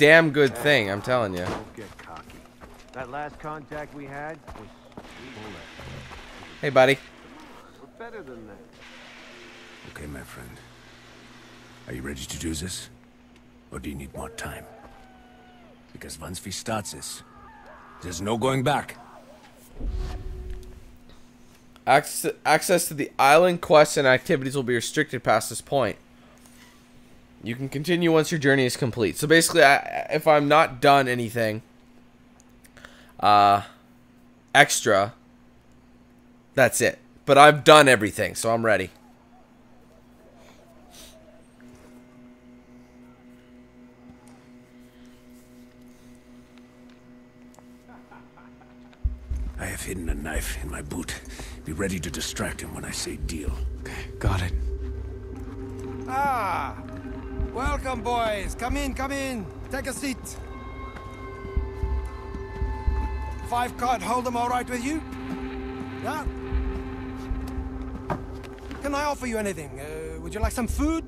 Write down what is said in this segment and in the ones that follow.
damn good thing, I'm telling you. Don't get cocky. That last contact we had was bullet. Hey, buddy. We're better than that. Okay, my friend. Are you ready to do this? Or do you need more time? Because once we start this, there's no going back. Access, access to the island quests and activities will be restricted past this point. You can continue once your journey is complete. So basically, I, if I'm not done anything uh, extra, that's it. But I've done everything, so I'm ready. I have hidden a knife in my boot. Be ready to distract him when I say deal. Got it. Ah! Welcome, boys. Come in, come in. Take a seat. Five card hold them all right with you? Yeah? Can I offer you anything? Uh, would you like some food?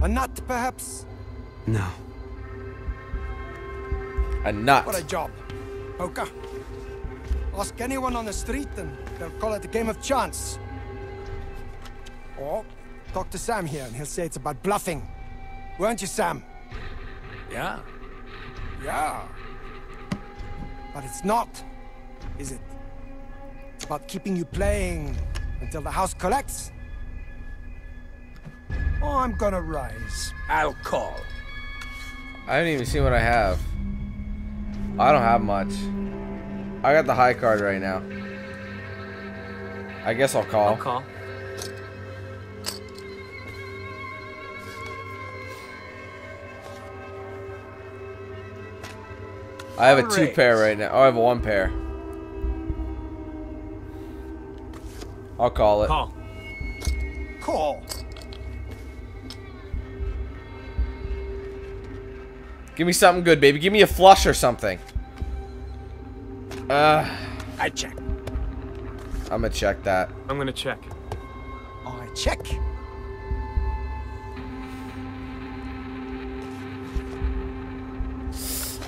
A nut, perhaps? No. A nut. What a job. Poker. Ask anyone on the street and they'll call it a game of chance. Or talk to Sam here and he'll say it's about bluffing. Weren't you, Sam? Yeah? Yeah. But it's not, is it? It's about keeping you playing until the house collects. Oh, I'm gonna rise. I'll call. I haven't even seen what I have. I don't have much. I got the high card right now. I guess I'll call. I'll call. I have a two pair right now. Oh, I have a one pair. I'll call it. Call. Call. Give me something good, baby. Give me a flush or something. Uh, I check. I'm gonna check that. I'm gonna check. I check.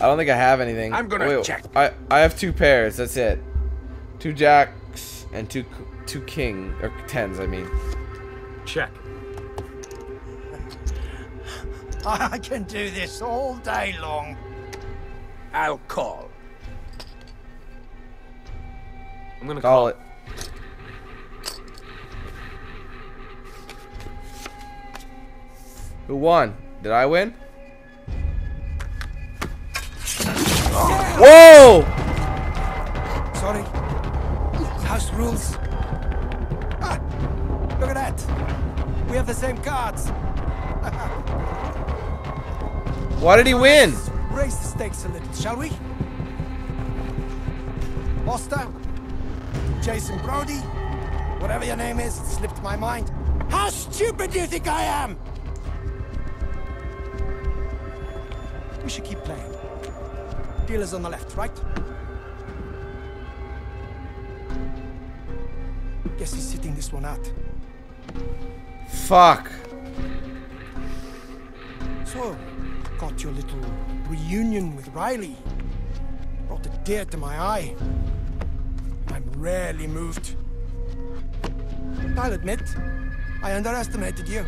I don't think I have anything. I'm gonna Wait, check. I I have two pairs. That's it. Two jacks and two two king or tens. I mean. Check. I can do this all day long. I'll call. I'm gonna Call call. it. Who won? Did I win? Whoa! Sorry. House rules. Ah, look at that. We have the same cards. Why did he win? Let's raise the stakes a little, shall we? Foster, Jason Brody, whatever your name is, it slipped my mind. How stupid do you think I am? We should keep playing. Dealer's on the left, right? Guess he's sitting this one out. Fuck. So, got your little reunion with Riley. Brought a tear to my eye. I'm rarely moved. I'll admit, I underestimated you.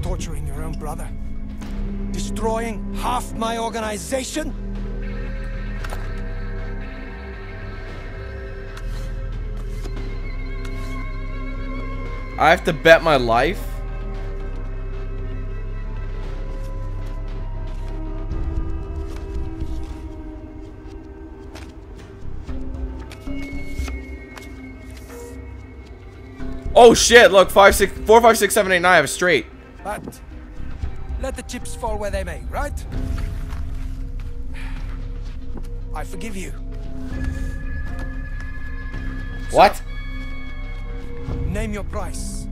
Torturing your own brother. Destroying half my organization. I have to bet my life. Oh shit! Look, five, six, four, five, six, seven, eight, nine. I have a straight. But let the chips fall where they may, right? I forgive you. What? Name your price.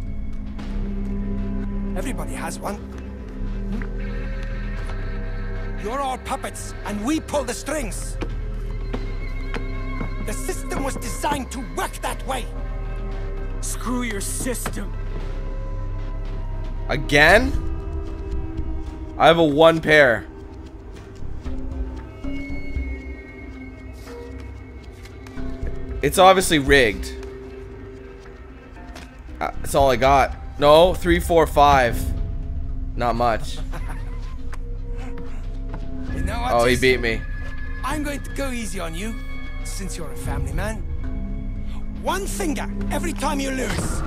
Everybody has one. You're all puppets, and we pull the strings. The system was designed to work that way. Screw your system. Again? I have a one pair. It's obviously rigged. Uh, that's all I got. No, three, four, five. Not much. You know oh, he beat me. I'm going to go easy on you, since you're a family man. One finger every time you lose.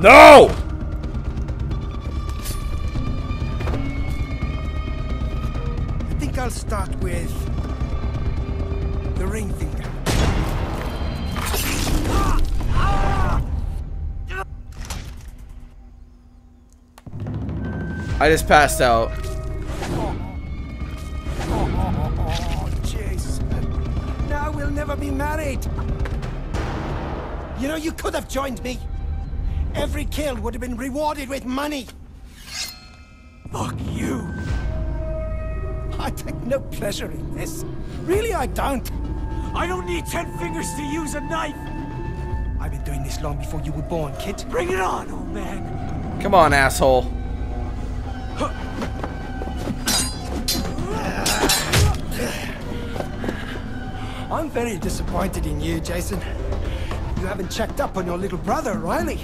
No! I'll start with the ring finger. I just passed out. Oh. Now we'll never be married. You know, you could have joined me. Every kill would have been rewarded with money. Fuck you. I take no pleasure in this. Really, I don't. I don't need ten fingers to use a knife. I've been doing this long before you were born, kid. Bring it on, old man. Come on, asshole. I'm very disappointed in you, Jason. You haven't checked up on your little brother, Riley.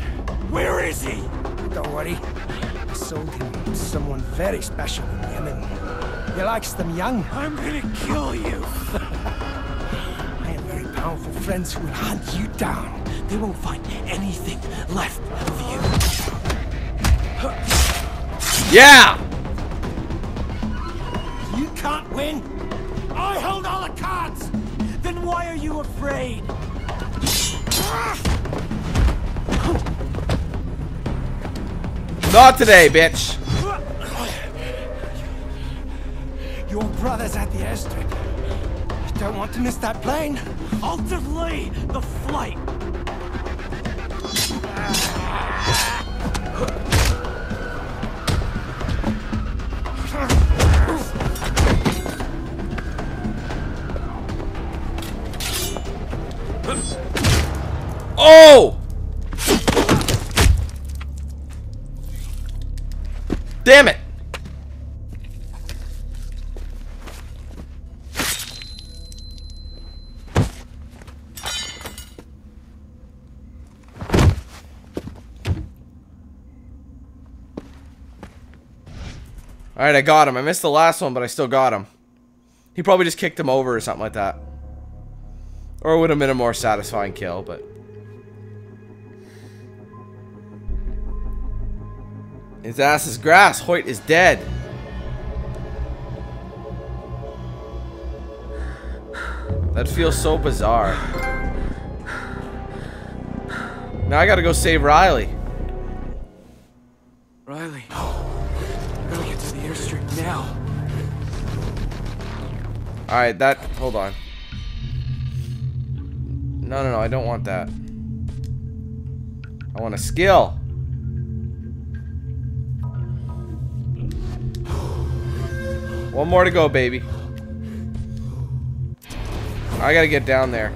Where is he? Don't worry. I sold him to someone very special in Yemen. He likes them young. I'm gonna kill you. I have very powerful friends who will hunt you down. They won't find anything left of you. Yeah! You can't win. I hold all the cards. Then why are you afraid? Not today, bitch. Don't want to miss that plane. I'll delay the flight. Oh! Damn it! Alright, I got him. I missed the last one, but I still got him. He probably just kicked him over or something like that. Or it would have been a more satisfying kill, but... His ass is grass. Hoyt is dead. That feels so bizarre. Now I gotta go save Riley. Riley, gotta get to the airstrip now. Alright, that... Hold on. No, no, no. I don't want that. I want a skill. One more to go, baby. I gotta get down there.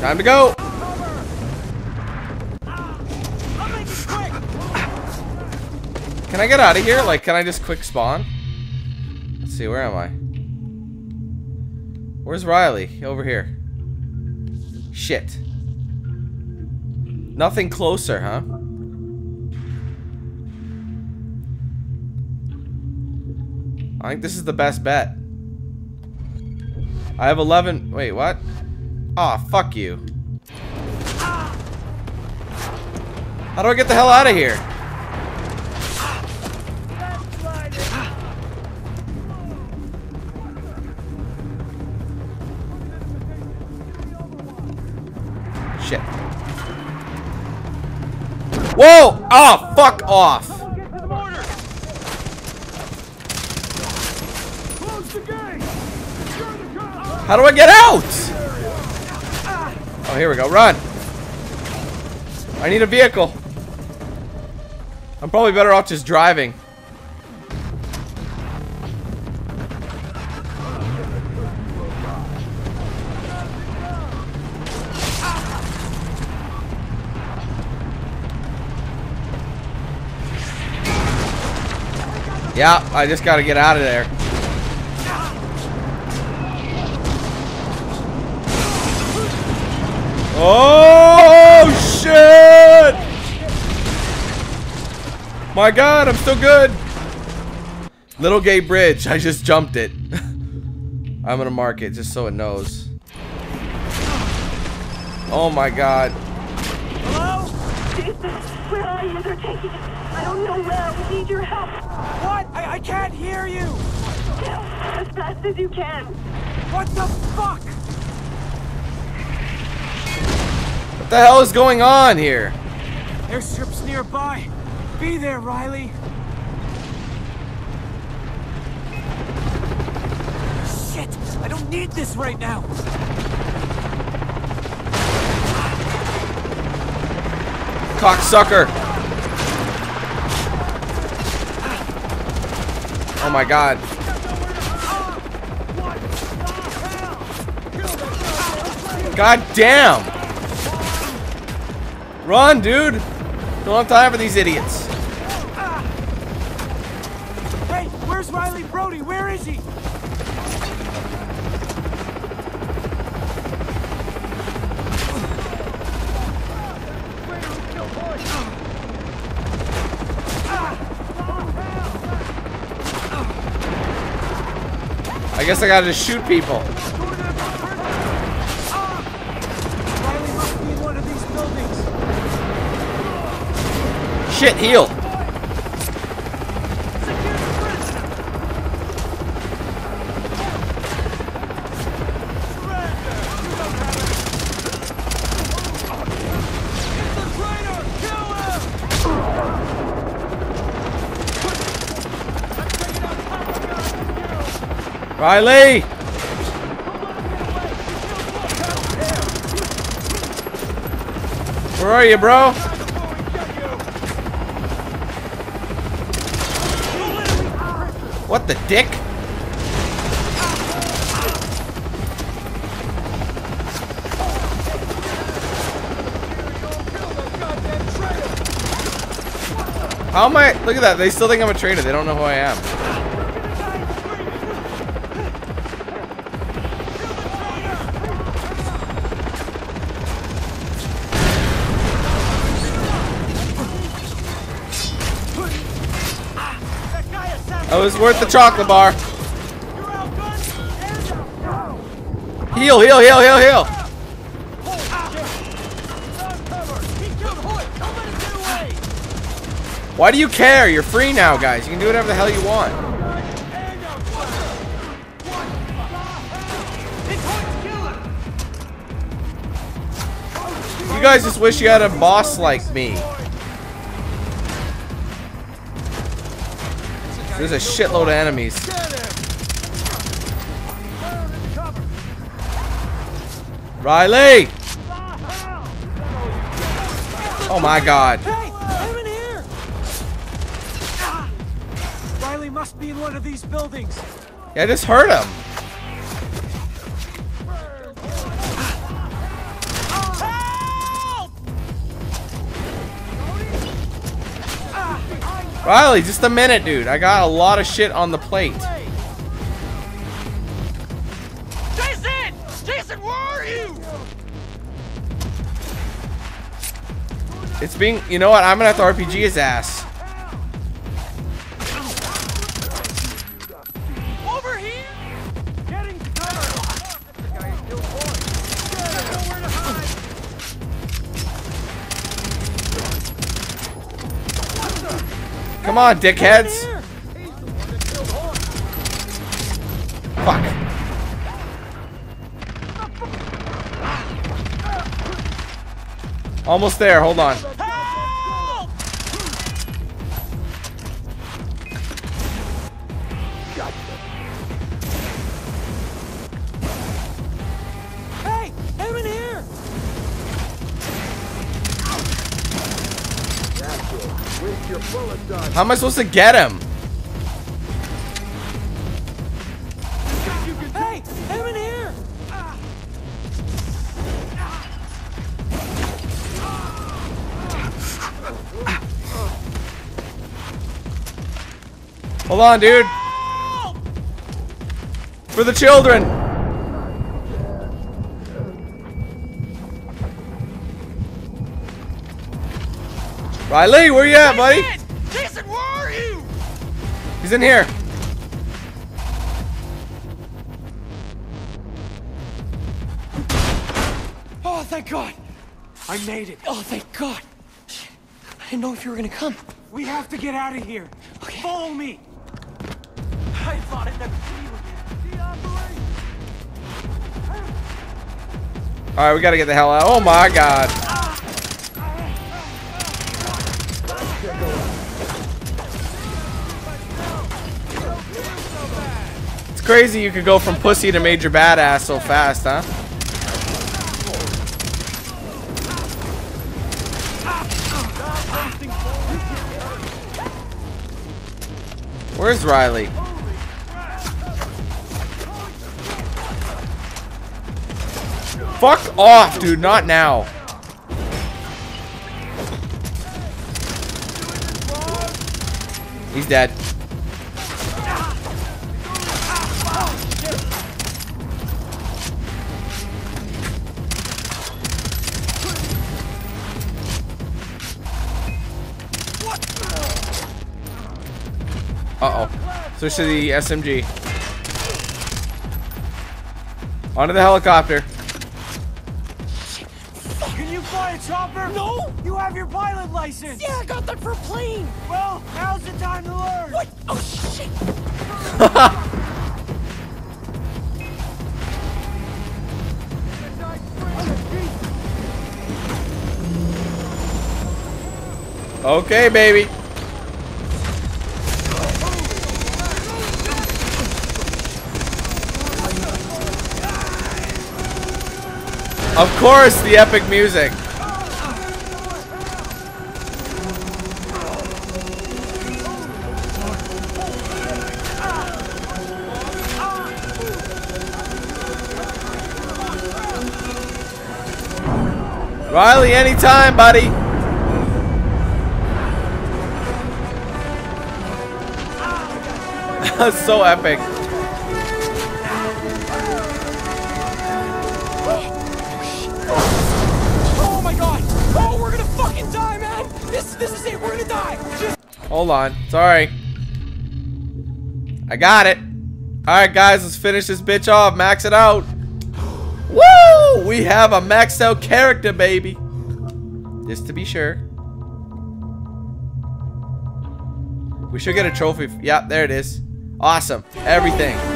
Time to go! Can I get out of here? Like, can I just quick spawn? Let's see, where am I? Where's Riley? Over here. Shit. Nothing closer, huh? I think this is the best bet. I have 11. Wait, what? Aw, oh, fuck you. How do I get the hell out of here? Whoa! Oh, fuck off! How do I get out? Oh, here we go. Run! I need a vehicle. I'm probably better off just driving. Yep, I just gotta get out of there. Oh, shit! My god, I'm still good! Little Gay Bridge, I just jumped it. I'm gonna mark it just so it knows. Oh my god. Jesus, where are? They're taking us. I don't know where. We need your help. What? I, I can't hear you! As fast as you can. What the fuck? What the hell is going on here? Airstrip's nearby. Be there, Riley. Shit! I don't need this right now. Cocksucker. Oh my god. God damn. Run, dude. Don't have time for these idiots. Hey, where's Riley Brody? Where is he? I guess I gotta just shoot people. Shit, must Riley! Where are you, bro? What the dick? How am I? Look at that. They still think I'm a traitor. They don't know who I am. Was worth the chocolate bar. Heal, heal, heal, heal, heal. Why do you care? You're free now, guys. You can do whatever the hell you want. You guys just wish you had a boss like me. There's a shitload of enemies. Riley! Oh my god. Hey, I'm in here. Ah! Riley must be in one of these buildings. Yeah, I just heard him. Riley, just a minute, dude. I got a lot of shit on the plate. Jason! Jason, where are you? It's being, you know what? I'm gonna have to RPG his ass. Come on, dickheads. Fuck. Almost there. Hold on. How am I supposed to get him? Hey, in here. Hold on, dude. For the children. Riley, where you at, buddy? He's in here. Oh, thank God. I made it. Oh, thank God. I didn't know if you were gonna come. We have to get out of here. Okay. Follow me. I thought I'd never see you again. All right, we gotta get the hell out. Oh my God. Crazy you could go from pussy to major badass so fast, huh? Where's Riley? Fuck off, dude. Not now. He's dead. Uh oh. Switch to the SMG. Onto the helicopter. Can you fly a chopper? No. You have your pilot license. Yeah, I got that for a plane. Well, now's the time to learn. What? Oh, shit. Okay, baby. Of course, the epic music. Riley, anytime, buddy. That's so epic. Hold on. Sorry. I got it. Alright, guys, let's finish this bitch off. Max it out. Woo! We have a maxed out character, baby. Just to be sure. We should get a trophy. Yep, there it is. Awesome. Everything.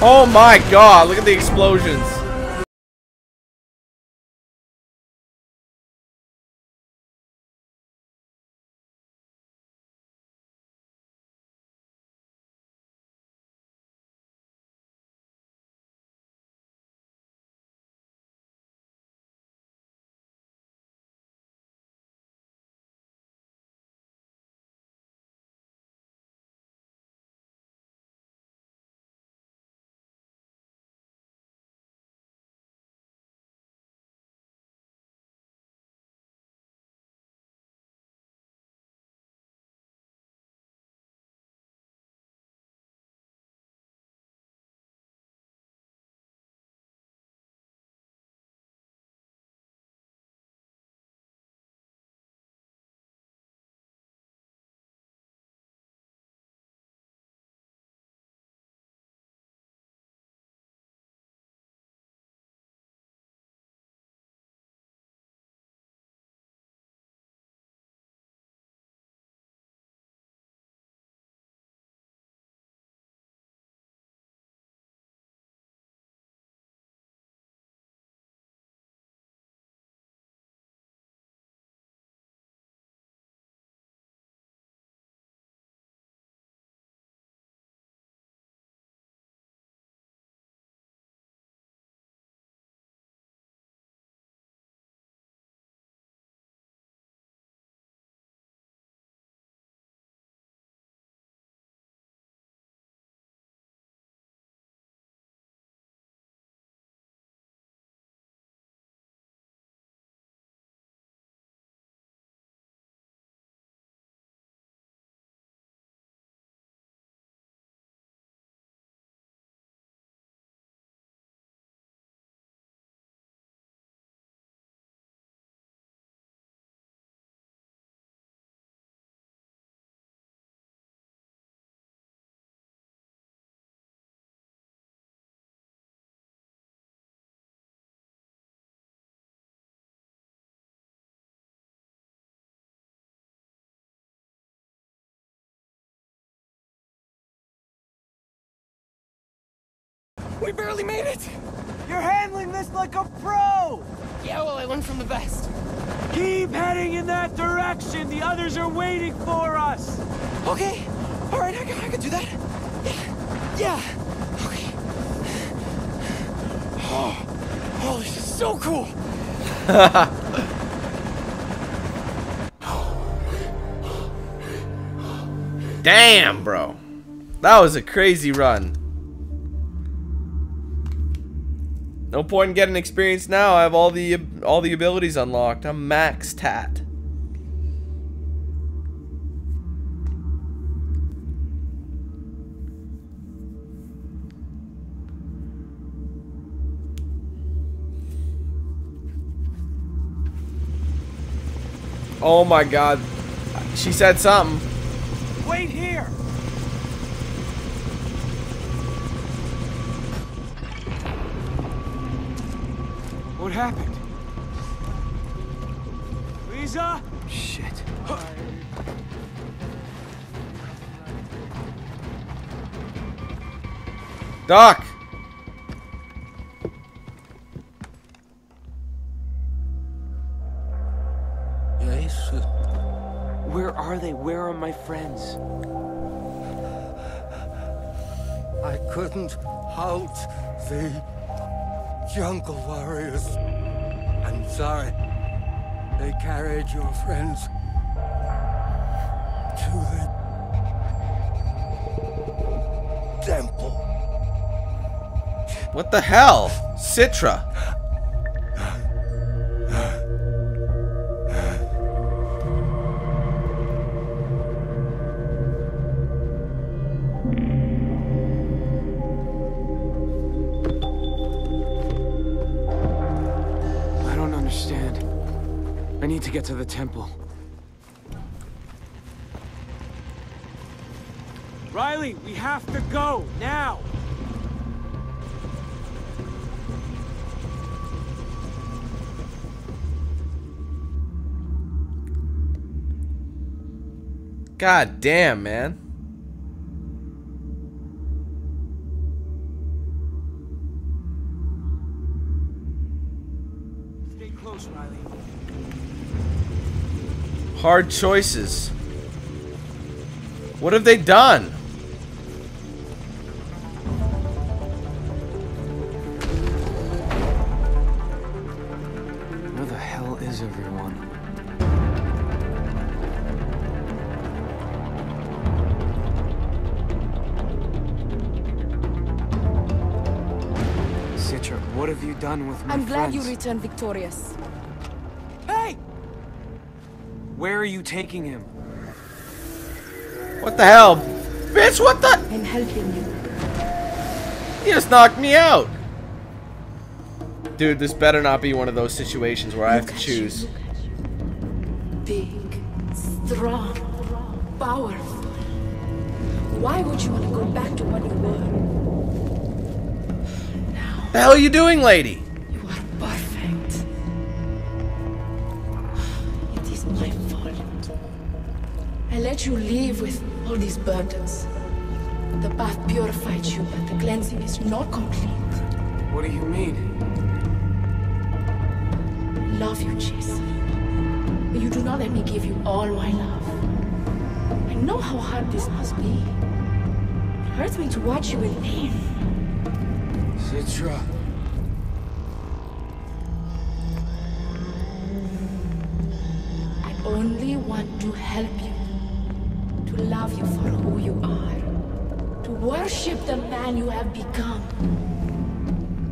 Oh my god, look at the explosions. We barely made it! You're handling this like a pro! Yeah, well, I learned from the best. Keep heading in that direction! The others are waiting for us! Okay. All right, I can, I can do that. Yeah. Yeah. Okay. Oh, oh, this is so cool. Damn, bro. That was a crazy run. No point in getting experience now. I have all the all the abilities unlocked. I'm max tat. Oh my god. She said something. Wait here! What happened? Liza? Shit. Doc! Yes. Where are they? Where are my friends? I couldn't halt the jungle warriors. I'm sorry. They carried your friends to the temple. What the hell? Citra. Get to the temple. Riley, we have to go, now! God damn, man. Hard choices. What have they done? Where the hell is everyone? Citra, what have you done with my I'm glad you returned victorious. Hey! Where are you taking him? What the hell? Bitch, what the? I'm helping you. You just knocked me out. Dude, this better not be one of those situations where I have to choose. You, you. Big, strong, powerful. Why would you want to go back to what you were? Now The hell are you doing, lady? Let you live with all these burdens. The bath purified you, but the cleansing is not complete. What do you mean? love you, Jason. But you do not let me give you all my love. I know how hard this must be. It hurts me to watch you in pain. Citra. I only want to help you. Love you for who you are. To worship the man you have become.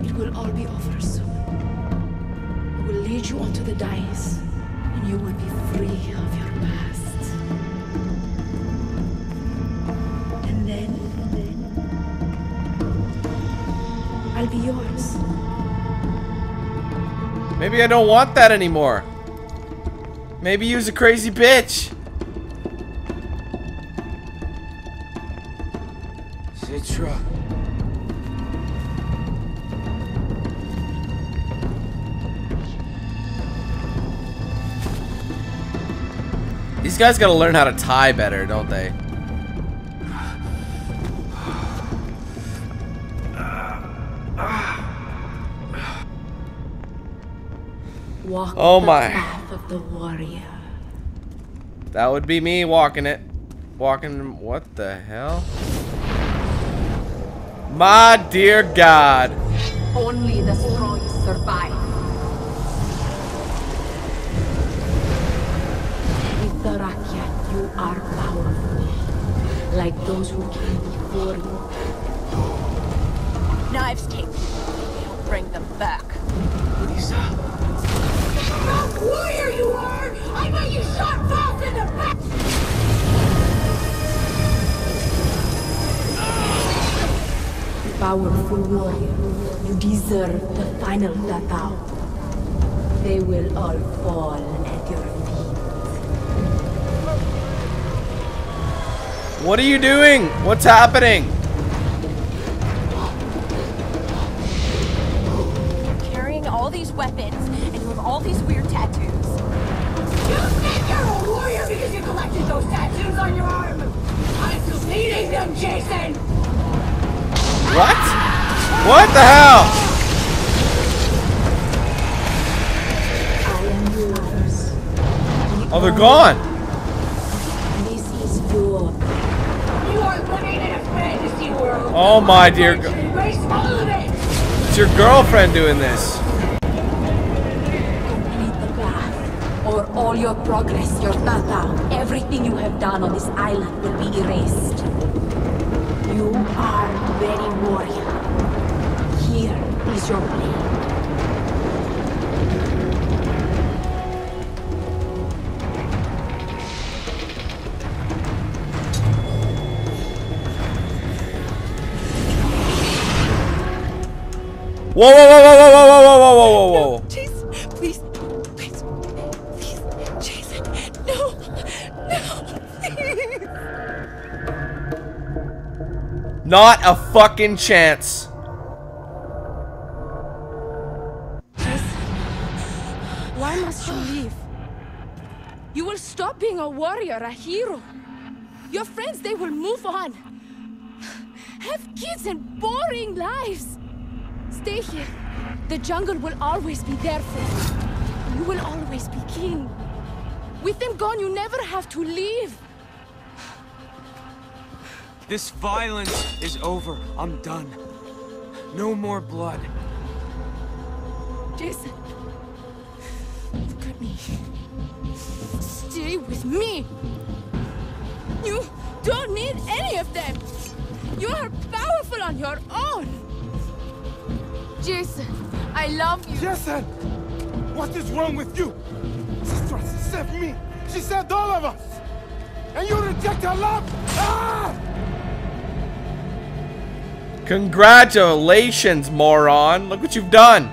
It will all be over soon. I will lead you onto the dais, and you will be free of your past. And then, I'll be yours. Maybe I don't want that anymore. Maybe use a crazy bitch. truck. These guys gotta learn how to tie better, don't they? Walk oh my. That would be me walking it. Walking, what the hell? My dear God. Only the strong survive. With the Rakyat, you are powerful. Like those who came before you. Knives take They'll bring them back. warrior you are! I bet you shot Falk in the back! Powerful warrior, you deserve the final Tatau. They will all fall at your feet. What are you doing? What's happening? You're Carrying all these weapons, and you have all these weird tattoos. You think you're a warrior because you collected those tattoos on your arm! I'm just needing them, Jason! What? What the hell? Oh, they're gone. This is your You are living in a fantasy world! Oh my dear. It's your girlfriend doing this. or all your progress, your data, everything you have done on this island will be erased. Are very warrior. Here is your blade. Whoa, whoa, whoa, whoa, whoa, whoa, whoa, whoa, whoa, whoa, Not a fucking chance. Why must you leave? You will stop being a warrior, a hero. Your friends, they will move on. Have kids and boring lives. Stay here. The jungle will always be there for you. You will always be king. With them gone, you never have to leave. This violence is over. I'm done. No more blood. Jason, look at me. Stay with me. You don't need any of them. You are powerful on your own. Jason, I love you. Jason! What is wrong with you? Sister saved me. She saved all of us. And you reject her love? Ah! Congratulations, moron. Look what you've done.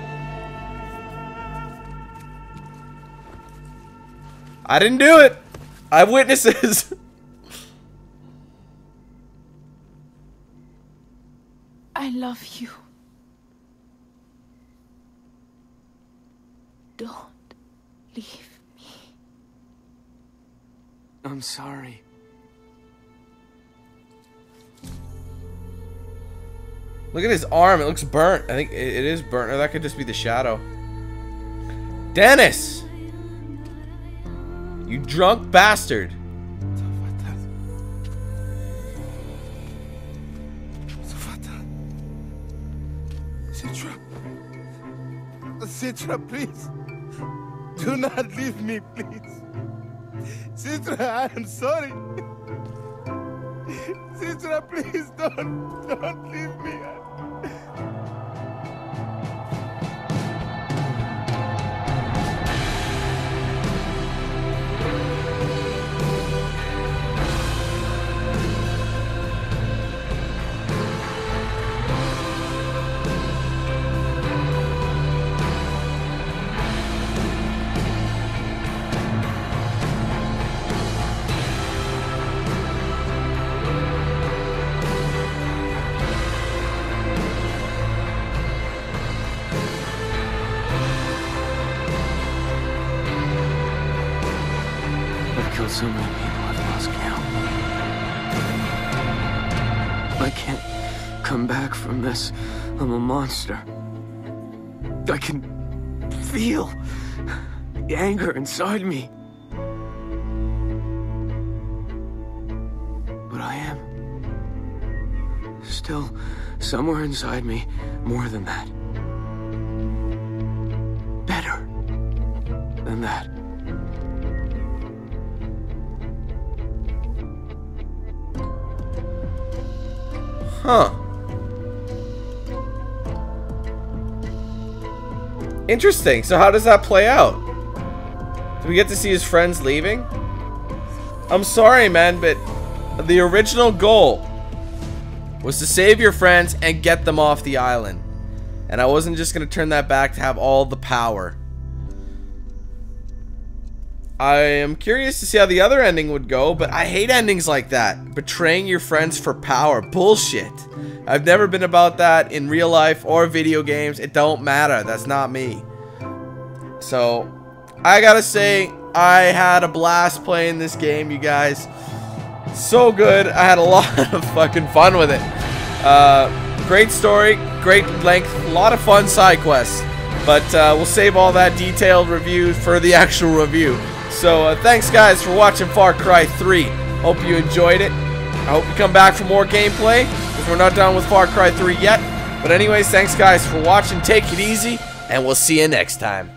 I didn't do it. I have witnesses. I love you. Don't leave me. I'm sorry. Look at his arm. It looks burnt. I think it, is burnt. Or that could just be the shadow. Dennis! You drunk bastard. Citra. Citra, please. Do not leave me, please. Citra, I am sorry. Citra, please don't, don't leave me. So many people, I've lost count. I can't come back from this. I'm a monster. I can feel the anger inside me. But I am still somewhere inside me more than that. Interesting. So how does that play out? Do we get to see his friends leaving? I'm sorry, man, but the original goal was to save your friends and get them off the island. And I wasn't just going to turn that back to have all the power. I am curious to see how the other ending would go, but I hate endings like that. Betraying your friends for power. Bullshit. I've never been about that in real life or video games. It don't matter. That's not me. So, I gotta say, I had a blast playing this game, you guys. So good. I had a lot of fucking fun with it. Uh, great story, great length, a lot of fun side quests. But uh, we'll save all that detailed review for the actual review. So uh, thanks guys for watching Far Cry 3. Hope you enjoyed it. I hope you come back for more gameplay, because we're not done with Far Cry 3 yet. But anyways, thanks guys for watching. Take it easy, and we'll see you next time.